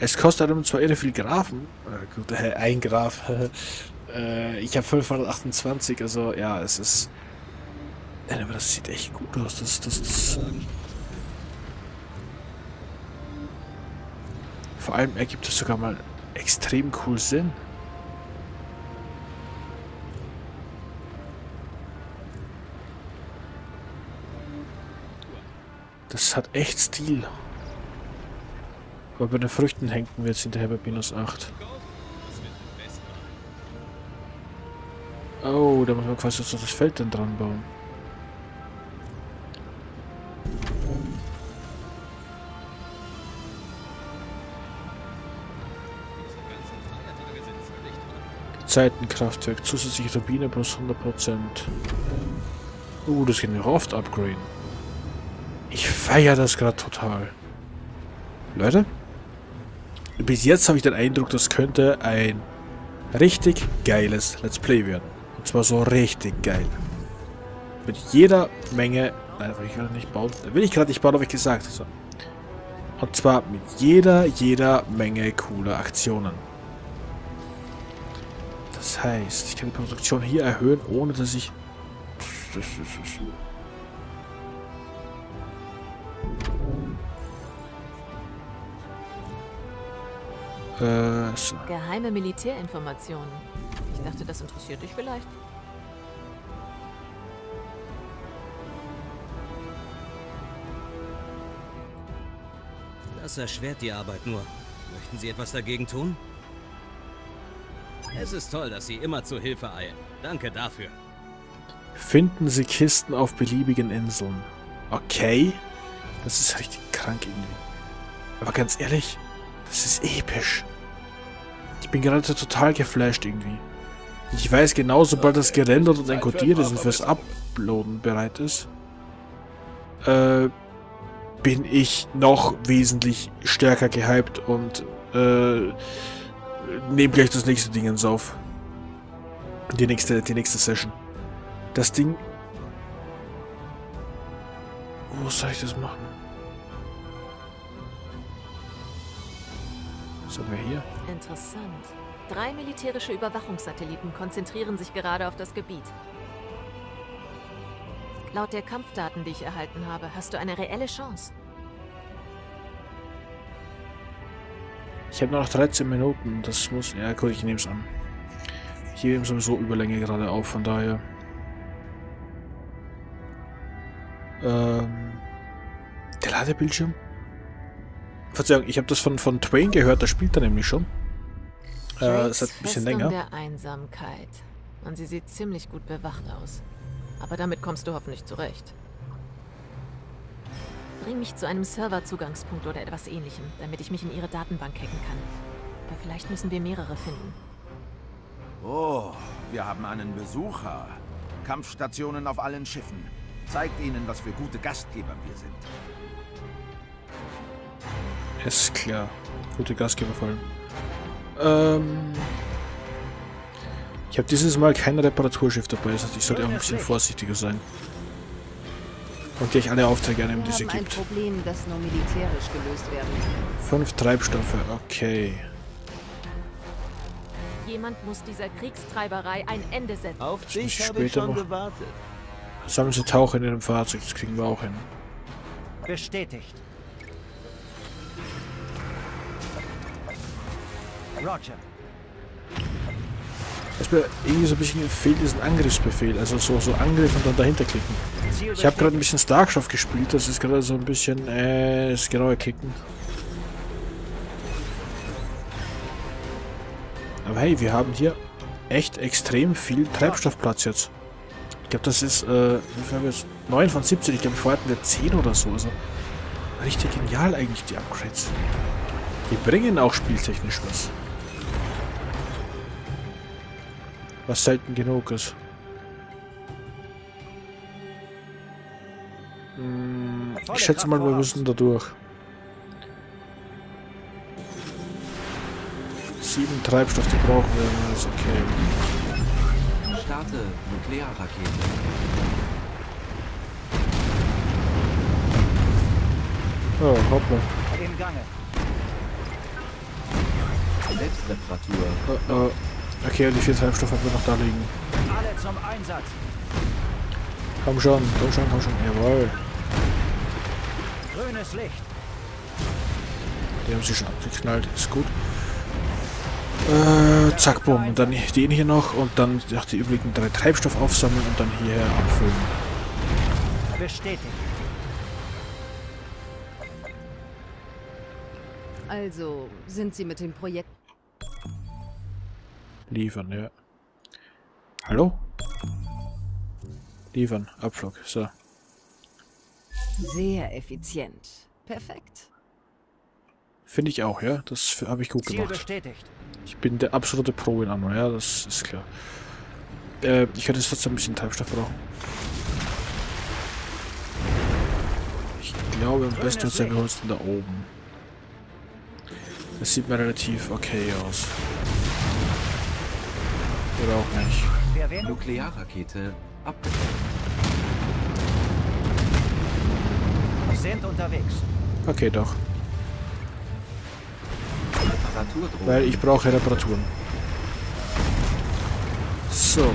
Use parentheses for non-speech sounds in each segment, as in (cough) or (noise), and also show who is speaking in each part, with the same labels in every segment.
Speaker 1: Es kostet einem zwar irre viel Grafen. Äh, gut, äh, (laughs) ein Graf. (laughs) äh, ich habe 528, also ja, es ist... Ja, aber das sieht echt gut aus. Das, das, das... Vor allem ergibt es sogar mal extrem cool Sinn. Das hat echt Stil. Aber bei den Früchten hängen wir jetzt hinterher bei minus 8. Oh, da muss man quasi so das Feld dann dran bauen. Zeitenkraftwerk, zusätzliche Turbine plus 100%. Uh, das geht mir oft upgraden. Ich feiere das gerade total. Leute, bis jetzt habe ich den Eindruck, das könnte ein richtig geiles Let's Play werden. Und zwar so richtig geil. Mit jeder Menge... Nein, will ich gerade nicht bauen. Da will ich gerade nicht bauen, habe ich gesagt. So. Und zwar mit jeder, jeder Menge cooler Aktionen. Das heißt, ich kann die Produktion hier erhöhen, ohne dass ich... Das ist,
Speaker 2: Äh, so. Geheime Militärinformationen. Ich dachte, das interessiert dich vielleicht.
Speaker 3: Das erschwert die Arbeit nur. Möchten Sie etwas dagegen tun? Es ist toll, dass Sie immer zur Hilfe eilen. Danke dafür.
Speaker 1: Finden Sie Kisten auf beliebigen Inseln. Okay. Das ist richtig krank irgendwie. Aber ganz ehrlich, das ist episch. Ich bin gerade total geflasht irgendwie. Ich weiß genau, sobald das gerendert und encodiert ist und fürs Uploaden bereit ist, äh, bin ich noch wesentlich stärker gehypt und äh, nehme gleich das nächste Ding ins auf. Die nächste, die nächste Session. Das Ding... Wo soll ich das machen? Sogar hier.
Speaker 2: Interessant. Drei militärische Überwachungssatelliten konzentrieren sich gerade auf das Gebiet. Laut der Kampfdaten, die ich erhalten habe, hast du eine reelle Chance.
Speaker 1: Ich habe noch 13 Minuten. Das muss... Ja gut, ich nehme es an. Ich nehme sowieso Überlänge gerade auf, von daher... Ähm... Der Ladebildschirm? Verzeihung, ich habe das von, von Twain gehört, da spielt er nämlich schon.
Speaker 2: Äh, es hat ein bisschen länger. der Einsamkeit. Und sie sieht ziemlich gut bewacht aus. Aber damit kommst du hoffentlich zurecht. Bring mich zu einem Serverzugangspunkt oder etwas ähnlichem, damit ich mich in ihre Datenbank hacken kann. Aber vielleicht müssen wir mehrere finden.
Speaker 4: Oh, wir haben einen Besucher. Kampfstationen auf allen Schiffen. Zeigt ihnen, was für gute Gastgeber wir sind.
Speaker 1: Ist klar. Gute Gastgeber vor allem. Ähm ich habe dieses Mal kein Reparaturschiff dabei, das heißt, ich sollte auch ein bisschen vorsichtiger sein. Und gleich alle Aufträge annehmen, die es gibt. Ein Problem, das nur militärisch gelöst werden Fünf Treibstoffe, okay.
Speaker 2: Jemand muss dieser Kriegstreiberei ein Ende setzen.
Speaker 3: Auf dich habe ich schon gewartet.
Speaker 1: Sammeln Sie Taucher in einem Fahrzeug, das kriegen wir auch hin.
Speaker 5: Bestätigt.
Speaker 1: Roger. Was mir irgendwie so ein bisschen fehlt, ein Angriffsbefehl. Also so, so Angriff und dann dahinter klicken. Ich habe gerade ein bisschen Starcraft gespielt, das ist gerade so ein bisschen äh, das genaue Kicken. Aber hey, wir haben hier echt extrem viel Treibstoffplatz jetzt. Ich glaube, das ist, äh, wir haben jetzt 9 von 17. Ich glaube, vorher hatten wir 10 oder so. Also, richtig genial eigentlich, die Upgrades. Die bringen auch spieltechnisch was. Was selten genug ist. Hm, ich schätze mal, wir müssen da durch. Sieben Treibstoff, die brauchen wir, ist okay.
Speaker 3: Starte Nuklearrakete.
Speaker 1: Oh, hoppla.
Speaker 5: Im Gange.
Speaker 3: Selbstreparatur.
Speaker 1: Uh, uh. Okay, und die vier Treibstoffe haben wir noch da liegen.
Speaker 5: Alle zum Einsatz.
Speaker 1: Komm schon, komm schon, komm schon. Jawohl.
Speaker 5: Grünes Licht.
Speaker 1: Die haben sie schon abgeknallt. Ist gut. Äh, zack, bumm. Und dann den hier noch und dann auch die übrigen drei Treibstoff aufsammeln und dann hierher abfüllen.
Speaker 5: Bestätigt.
Speaker 6: Also, sind Sie mit dem Projekt...
Speaker 1: Liefern, ja. Hallo? Liefern, Abflug, so.
Speaker 6: Sehr effizient. Perfekt.
Speaker 1: Finde ich auch, ja. Das habe ich gut
Speaker 5: Ziel
Speaker 1: gemacht.
Speaker 5: bestätigt.
Speaker 1: Ich bin der absolute Pro in Anno, ja, das ist klar. Äh, ich werde jetzt trotzdem ein bisschen Treibstoff brauchen. Ich glaube, am besten ist uns da oben. Das sieht mir relativ okay aus. Oder auch nicht.
Speaker 3: Nuklearrakete abgefangen.
Speaker 5: Sind unterwegs.
Speaker 1: Okay, doch. Weil ich brauche Reparaturen. So.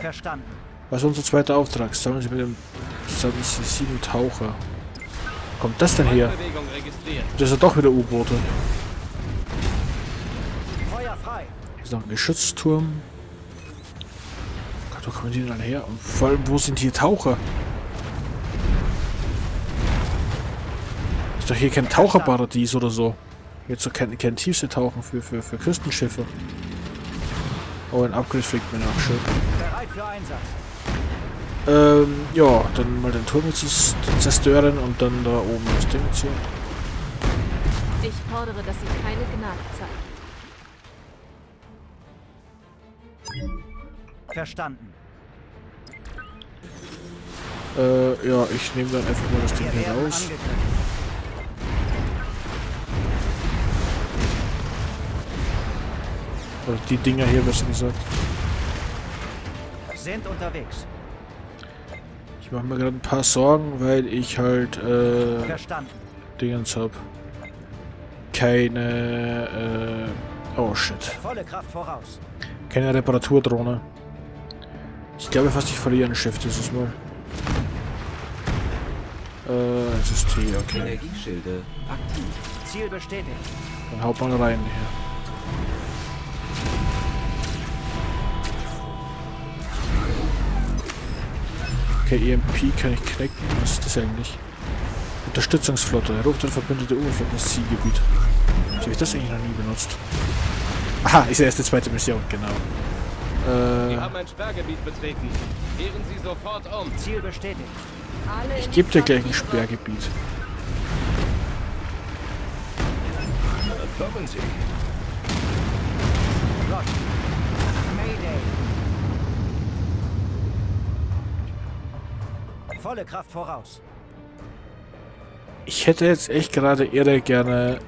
Speaker 5: Verstanden.
Speaker 1: Was ist unser zweiter Auftrag? Sammeln Sie mit dem... Sammeln Sie sieben Taucher. Kommt das denn her? Das sind doch wieder U-Boote.
Speaker 5: Feuer frei.
Speaker 1: Hier ist noch ein Geschützturm. Gott, wo kommen die denn alle her? Und vor allem, wo sind hier Taucher? Ist doch hier kein Taucherparadies oder so. Jetzt so kein, kein Tiefseetauchen für, für, für Küstenschiffe. Oh, ein Upgrade fliegt mir nach. Schön.
Speaker 5: Bereit für Einsatz.
Speaker 1: Ähm, ja, dann mal den Turm jetzt zerstören und dann da oben das Ding ziehen.
Speaker 2: Ich fordere, dass Sie keine Gnade zeigen.
Speaker 5: Verstanden.
Speaker 1: Äh, ja, ich nehme dann einfach mal das Ding hier raus. Oder die Dinger hier, besser gesagt.
Speaker 5: Sind unterwegs.
Speaker 1: Ich mache mir gerade ein paar Sorgen, weil ich halt, äh,
Speaker 5: Verstanden.
Speaker 1: Dingens hab. Keine, äh, oh shit. Keine Reparaturdrohne. Ich glaube fast, ich verliere ein Schiff dieses Mal. Äh, SST, okay.
Speaker 3: Energieschilde aktiv.
Speaker 5: Ziel bestätigt.
Speaker 1: Dann haut mal rein hier. Okay, EMP kann ich knacken. Was ist das eigentlich? Unterstützungsflotte. Ruft eine verbündete Oberflotte ins Zielgebiet. Habe ich das eigentlich noch nie benutzt? Aha, ist ja erst die zweite Mission, genau.
Speaker 7: Sie
Speaker 1: Äh,
Speaker 7: haben ein Sperrgebiet betreten. Kehren Sie sofort um.
Speaker 5: Ziel bestätigt.
Speaker 2: Alle
Speaker 1: ich gebe dir gleich ein Sperrgebiet.
Speaker 4: Kommen Sie.
Speaker 5: Roger. Mayday. Volle Kraft voraus.
Speaker 1: Ich hätte jetzt echt gerade irre gerne...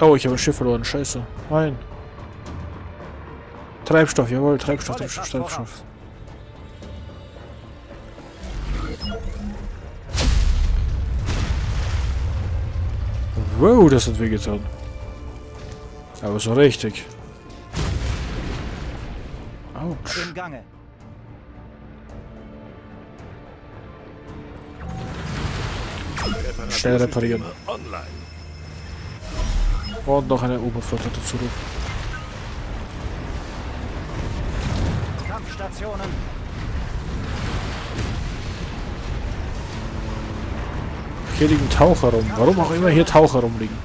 Speaker 1: Oh, ich habe ein Schiff verloren. Scheiße. Nein. Treibstoff, jawohl. Treibstoff, Treibstoff, Treibstoff. Wow, das hat wehgetan. Aber so richtig. Autsch. Schnell reparieren. Und noch eine Oberflotte dazu.
Speaker 5: Kampfstationen.
Speaker 1: Hier liegen Taucher rum. Warum auch immer hier Taucher rumliegen.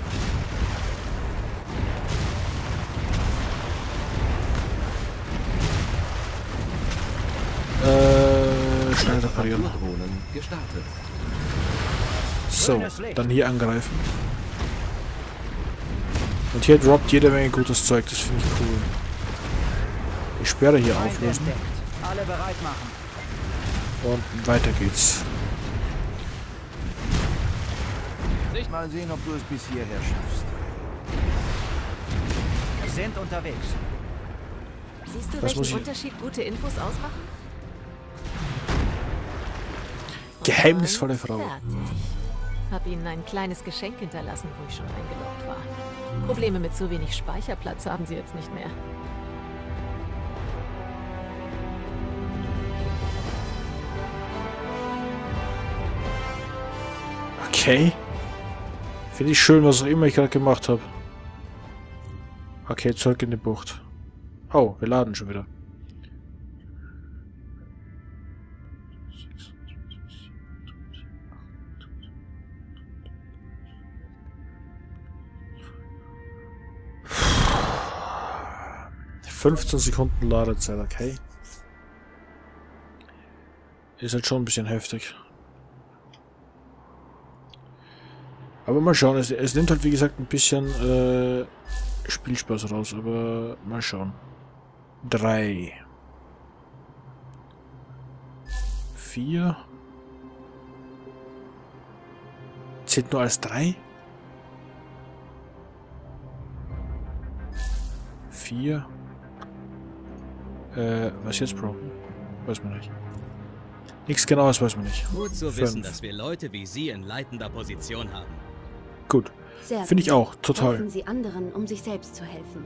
Speaker 1: Äh, schnell reparieren. So, dann hier angreifen. Und hier droppt jede Menge gutes Zeug, das finde ich cool. Die Sperre hier auflösen
Speaker 5: entdeckt. Alle bereit machen.
Speaker 1: und weiter geht's.
Speaker 4: Mal sehen, ob du es bis hierher schaffst.
Speaker 5: Sind unterwegs.
Speaker 2: Siehst du,
Speaker 1: Was
Speaker 2: welchen
Speaker 1: ich-
Speaker 2: Unterschied gute Infos ausmachen?
Speaker 1: Geheimnisvolle Frau.
Speaker 2: Fertig. Hab ihnen ein kleines Geschenk hinterlassen, wo ich schon eingeloggt war. Probleme mit zu wenig Speicherplatz haben sie jetzt nicht mehr.
Speaker 1: Okay. Finde ich schön, was auch immer ich gerade gemacht habe. Okay, zurück in die Bucht. Oh, wir laden schon wieder. 15 Sekunden Ladezeit, okay. Ist halt schon ein bisschen heftig. Aber mal schauen, es, es nimmt halt wie gesagt ein bisschen äh, Spielspaß raus, aber mal schauen. Drei. Vier. Zählt nur als drei? Vier. Äh, was jetzt, Bro? Weiß man nicht. Nichts genaues weiß man nicht.
Speaker 8: Gut zu wissen, dass wir Leute wie Sie in leitender Position haben.
Speaker 1: Finde ich auch, total.
Speaker 9: Helfen Sie anderen, um sich selbst zu helfen.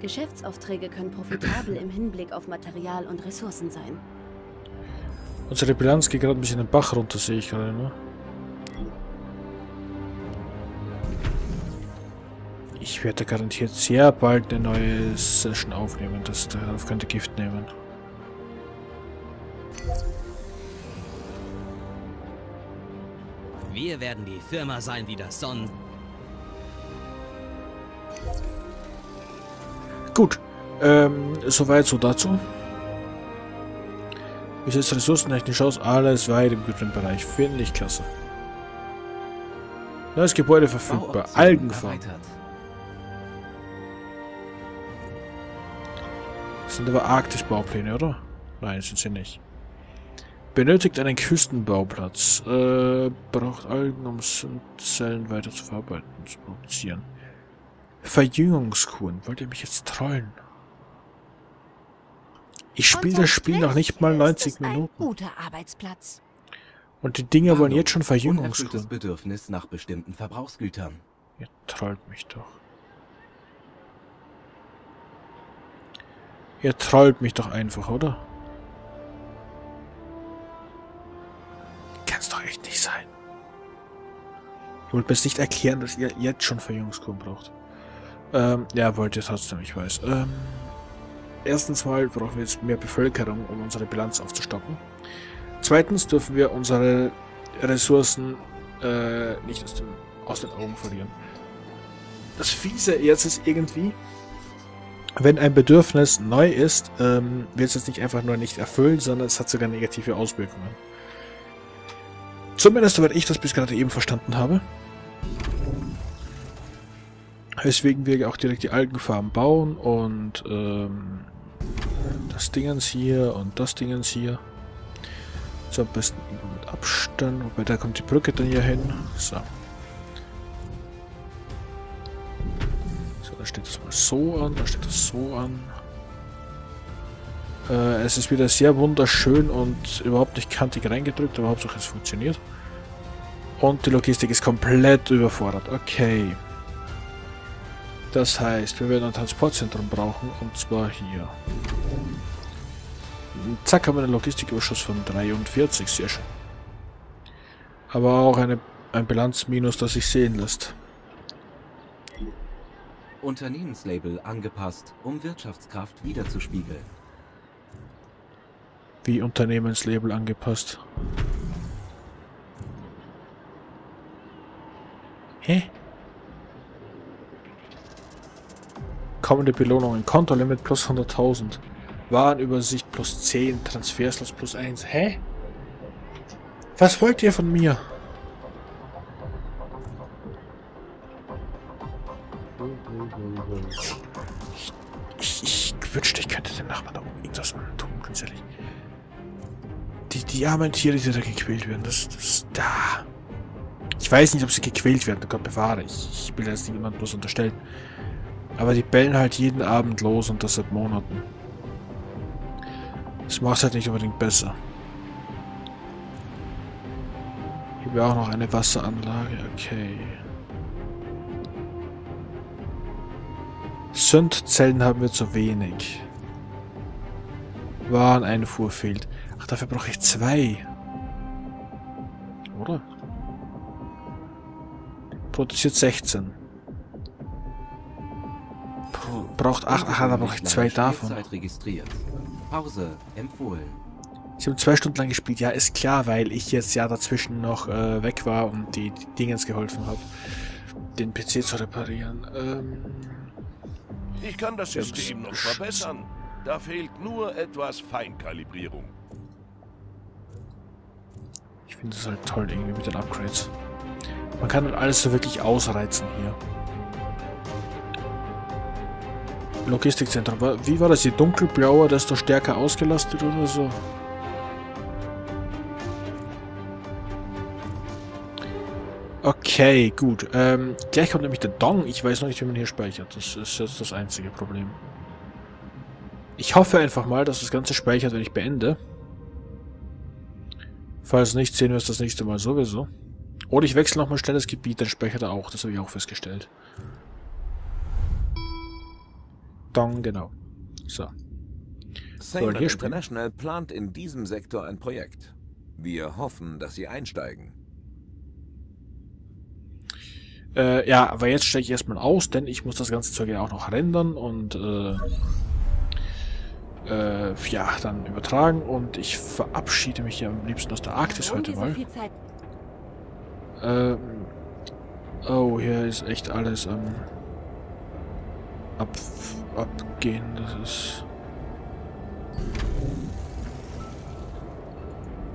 Speaker 9: Geschäftsaufträge können profitabel im Hinblick auf Material und Ressourcen sein.
Speaker 1: Unsere Bilanz geht gerade ein bisschen den Bach runter, sehe ich gerade, ne? Ich werde garantiert sehr bald eine neue Session aufnehmen. Das darauf könnte Gift nehmen.
Speaker 8: Wir werden die Firma sein wie das Sonnen.
Speaker 1: Gut. Ähm, soweit so dazu. Wie sieht es ressourcentechnisch aus? Alles weit im guten Bereich. Finde ich klasse. Neues Gebäude verfügbar. Algenfarm. sind aber Arktis-Baupläne, oder? Nein, sind sie nicht. Benötigt einen Küstenbauplatz. Äh, braucht Algen, um Zellen weiter zu verarbeiten und zu produzieren. Verjüngungskuren. Wollt ihr mich jetzt trollen? Ich spiele das Spiel noch nicht mal 90 Minuten.
Speaker 9: guter Arbeitsplatz.
Speaker 1: Und die Dinger wollen jetzt schon Verjüngungskuren.
Speaker 3: Bedürfnis nach bestimmten Verbrauchsgütern.
Speaker 1: Ihr trollt mich doch. Ihr trollt mich doch einfach, oder? Kann's doch echt nicht sein. Ihr wollt mir jetzt nicht erklären, dass ihr jetzt schon Verjüngungskuren braucht. Ähm, ja, wollt ihr trotzdem, ich weiß. Ähm, erstens mal brauchen wir jetzt mehr Bevölkerung, um unsere Bilanz aufzustocken. Zweitens dürfen wir unsere Ressourcen äh, nicht aus, dem, aus den Augen verlieren. Das Fiese jetzt ist irgendwie, wenn ein Bedürfnis neu ist, ähm, wird es jetzt nicht einfach nur nicht erfüllt, sondern es hat sogar negative Auswirkungen. Zumindest soweit ich das bis gerade eben verstanden habe. Weswegen wir auch direkt die Algenfarben bauen und ähm, das Dingens hier und das Dingens hier. So am besten mit Abstand, wobei da kommt die Brücke dann hier hin. So. steht das mal so an, da steht das so an. Äh, es ist wieder sehr wunderschön und überhaupt nicht kantig reingedrückt, aber Hauptsache es funktioniert. Und die Logistik ist komplett überfordert. Okay. Das heißt, wir werden ein Transportzentrum brauchen, und zwar hier. Zack, haben wir einen Logistiküberschuss von 43, sehr schön. Aber auch eine, ein Bilanzminus, das sich sehen lässt.
Speaker 3: Unternehmenslabel angepasst, um Wirtschaftskraft wiederzuspiegeln.
Speaker 1: Wie Unternehmenslabel angepasst? Hä? Kommende Belohnungen. Kontolimit plus 100.000. Warenübersicht plus 10. Transferslos plus 1. Hä? Was wollt ihr von mir? Ich, ich, ich wünschte, ich könnte den Nachbarn da oben irgendwas tun, ganz ehrlich. Die, die armen Tiere, die da gequält werden, das, das, da. Ich weiß nicht, ob sie gequält werden, Gott bewahre. Ich, ich will jetzt niemand bloß unterstellen. Aber die bellen halt jeden Abend los und das seit Monaten. Das macht halt nicht unbedingt besser. Hier wäre auch noch eine Wasseranlage, okay. Synthzellen haben wir zu wenig. Wareneinfuhr fehlt. Ach, dafür brauche ich zwei. Oder? Produziert 16. braucht 8. Ach, da brauche ich zwei davon.
Speaker 3: Pause empfohlen.
Speaker 1: Ich habe zwei Stunden lang gespielt. Ja, ist klar, weil ich jetzt ja dazwischen noch äh, weg war und die, die Dingens geholfen habe, den PC zu reparieren. Ähm,
Speaker 10: ich kann das System noch verbessern. Da fehlt nur etwas Feinkalibrierung.
Speaker 1: Ich finde es halt toll irgendwie mit den Upgrades. Man kann halt alles so wirklich ausreizen hier. Logistikzentrum. Wie war das? Je dunkelblauer, desto stärker ausgelastet oder so? Okay, gut. Ähm, gleich kommt nämlich der Dong. Ich weiß noch nicht, wie man hier speichert. Das ist jetzt das einzige Problem. Ich hoffe einfach mal, dass das Ganze speichert, wenn ich beende. Falls nicht, sehen wir es das nächste Mal sowieso. Oder ich wechsle nochmal schnell das Gebiet, dann speichert er auch. Das habe ich auch festgestellt. Dong, genau. So.
Speaker 11: Sailor International plant in diesem Sektor ein Projekt. Wir hoffen, dass Sie einsteigen.
Speaker 1: Äh, ja, aber jetzt steige ich erstmal aus, denn ich muss das ganze Zeug ja auch noch rendern und äh, äh, ja, dann übertragen und ich verabschiede mich ja am liebsten aus der Arktis heute mal. Ähm, oh, hier ist echt alles am ähm, ab, abgehen, das ist...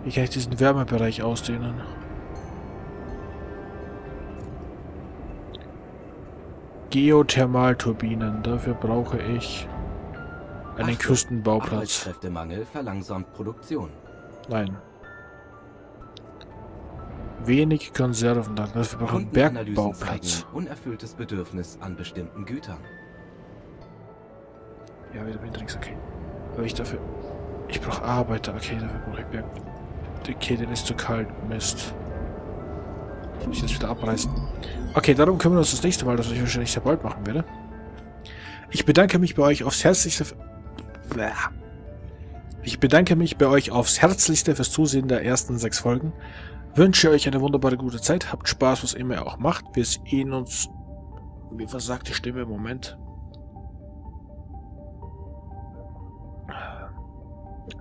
Speaker 1: Wie kann ich diesen Wärmebereich ausdehnen? Geothermalturbinen. Dafür brauche ich einen Achtung, Küstenbauplatz.
Speaker 3: Arbeitskräftemangel verlangsamt Produktion.
Speaker 1: Nein. Wenig Konserven. Dafür brauche ich einen Bergbauplatz.
Speaker 3: Unerfülltes Bedürfnis an bestimmten Gütern.
Speaker 1: Ja, wieder Windrings, okay. Aber ich dafür... Ich brauche Arbeiter. Okay, dafür brauche ich Berg... Okay, den ist zu kalt. Mist. Muss ich jetzt wieder abreißen. Okay, darum kümmern wir uns das nächste Mal, das ich wahrscheinlich sehr bald machen werde. Ich bedanke mich bei euch aufs herzlichste... Ich bedanke mich bei euch aufs herzlichste fürs Zusehen der ersten sechs Folgen. Wünsche euch eine wunderbare gute Zeit. Habt Spaß, was immer ihr auch macht. Wir sehen uns... Wie versagt die Stimme im Moment?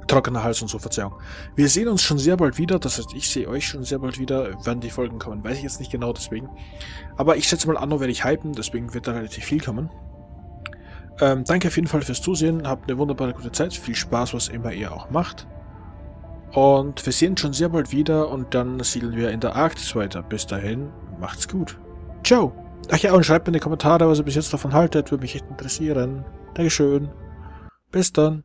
Speaker 1: Trockener Hals und so, Verzeihung. Wir sehen uns schon sehr bald wieder, das heißt, ich sehe euch schon sehr bald wieder, wann die Folgen kommen, weiß ich jetzt nicht genau, deswegen. Aber ich schätze mal, Anno werde ich hypen, deswegen wird da relativ viel kommen. Ähm, danke auf jeden Fall fürs Zusehen, habt eine wunderbare gute Zeit, viel Spaß, was immer ihr auch macht. Und wir sehen uns schon sehr bald wieder und dann siedeln wir in der Arktis weiter. Bis dahin, macht's gut. Ciao. Ach ja, und schreibt mir in die Kommentare, was ihr bis jetzt davon haltet, würde mich echt interessieren. Dankeschön. Bis dann.